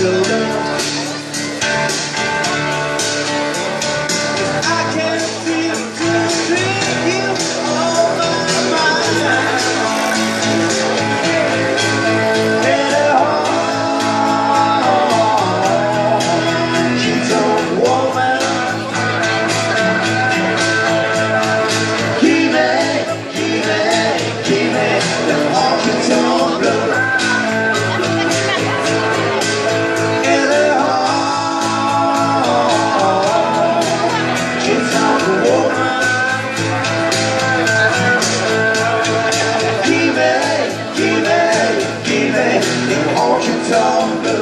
show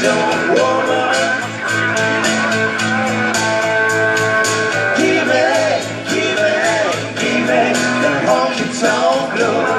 Keep it, keep it, keep it, the honky tonk blues.